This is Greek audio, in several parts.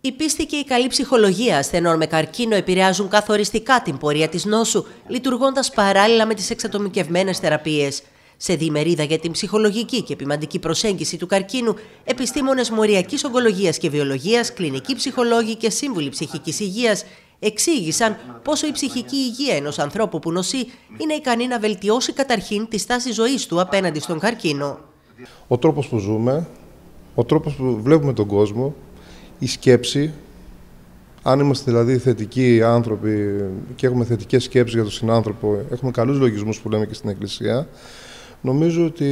Η πίστη και η καλή ψυχολογία ασθενών με καρκίνο επηρεάζουν καθοριστικά την πορεία της νόσου, λειτουργώντας παράλληλα με τις εξατομικευμένες θεραπείες. Σε διμερίδα για την ψυχολογική και επιμαντική προσέγγιση του καρκίνου, επιστήμονες μοριακής ογκολογίας και βιολογίας, κλινικοί ψυχολόγοι και σύμβουλοι ψυχικής υγείας εξήγησαν πόσο η ψυχική υγεία ενός ανθρώπου που νοσεί είναι ικανή να βελτιώσει καταρχήν τη στάση ζωής του απέναντι στον καρκίνο. Ο τρόπος που ζούμε, ο τρόπος που βλέπουμε τον κόσμο, η σκέψη, αν είμαστε δηλαδή θετικοί άνθρωποι και έχουμε θετικές σκέψεις για τον συνάνθρωπο, έχουμε καλούς λογισμούς που λέμε και στην Εκκλησία, νομίζω ότι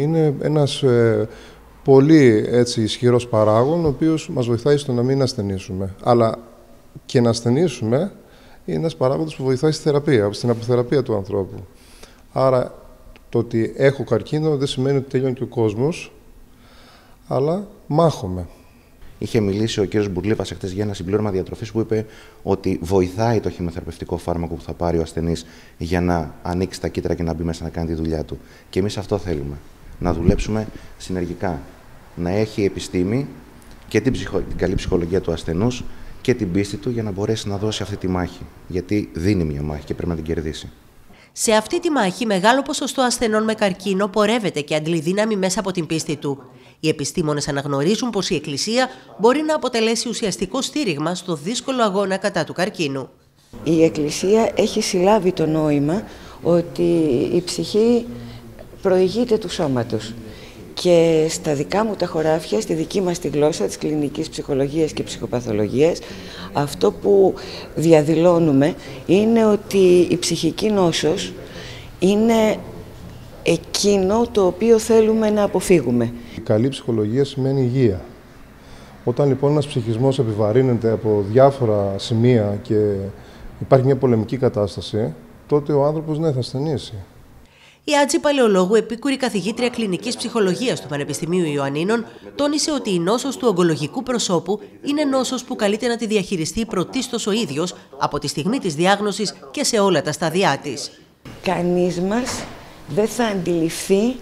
είναι ένας ε, πολύ έτσι, ισχυρός παράγων, ο οποίος μας βοηθάει στο να μην ασθενήσουμε. Αλλά και να ασθενήσουμε είναι ένας παράγοντας που βοηθάει στη θεραπεία, στην αποθεραπεία του ανθρώπου. Άρα το ότι έχω καρκίνο δεν σημαίνει ότι τελειώνει και ο κόσμος, αλλά μάχομαι. Είχε μιλήσει ο κ. Μπουρλίβας εχθές για ένα συμπλήρωμα διατροφής που είπε ότι βοηθάει το χημοθεραπευτικό φάρμακο που θα πάρει ο ασθενής για να ανοίξει τα κύτταρα και να μπει μέσα να κάνει τη δουλειά του. Και εμείς αυτό θέλουμε. Να δουλέψουμε συνεργικά. Να έχει επιστήμη και την, ψυχο... την καλή ψυχολογία του ασθενούς και την πίστη του για να μπορέσει να δώσει αυτή τη μάχη. Γιατί δίνει μια μάχη και πρέπει να την κερδίσει. Σε αυτή τη μάχη, μεγάλο ποσοστό ασθενών με καρκίνο πορεύεται και αντλεί δύναμη μέσα από την πίστη του. Οι επιστήμονες αναγνωρίζουν πως η Εκκλησία μπορεί να αποτελέσει ουσιαστικό στήριγμα στο δύσκολο αγώνα κατά του καρκίνου. Η Εκκλησία έχει συλλάβει το νόημα ότι η ψυχή προηγείται του σώματος. Και στα δικά μου τα χωράφια, στη δική μας τη γλώσσα της κλινικής ψυχολογίας και ψυχοπαθολογίας, αυτό που διαδηλώνουμε είναι ότι η ψυχική νόσος είναι εκείνο το οποίο θέλουμε να αποφύγουμε. Η καλή ψυχολογία σημαίνει υγεία. Όταν λοιπόν ένας ψυχισμός επιβαρύνεται από διάφορα σημεία και υπάρχει μια πολεμική κατάσταση, τότε ο άνθρωπος ναι, θα ασθενήσει. Η Άτζη Παλαιολόγου, επίκουρη καθηγήτρια κλινικής ψυχολογίας του Πανεπιστημίου Ιωαννίνων, τόνισε ότι η νόσος του ογκολογικού προσώπου είναι νόσος που καλείται να τη διαχειριστεί πρωτίστως ο ίδιος από τη στιγμή της διάγνωσης και σε όλα τα σταδιά της. Κανείς μας δεν θα αντιληφθεί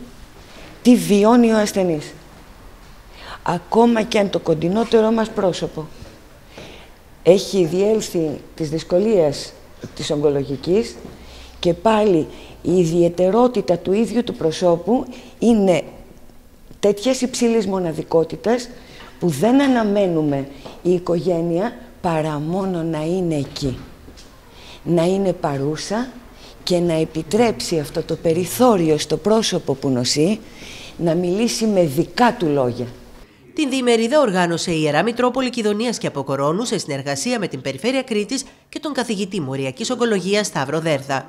τι βιώνει ο ασθενής. Ακόμα και αν το κοντινότερό μας πρόσωπο έχει διέλθει της δυσκολίας της ογκολογικής και πάλι η ιδιαιτερότητα του ίδιου του προσώπου είναι τέτοιας υψηλής μοναδικότητας που δεν αναμένουμε η οικογένεια παρά μόνο να είναι εκεί. Να είναι παρούσα και να επιτρέψει αυτό το περιθώριο στο πρόσωπο που νοσεί να μιλήσει με δικά του λόγια. Την διημερίδα οργάνωσε η Ιερά Μητρόπολη Κιδωνίας και Αποκορώνου σε συνεργασία με την Περιφέρεια Κρήτης και τον καθηγητή Μοριακής Ογκολογίας Σταύρο Δέρδα.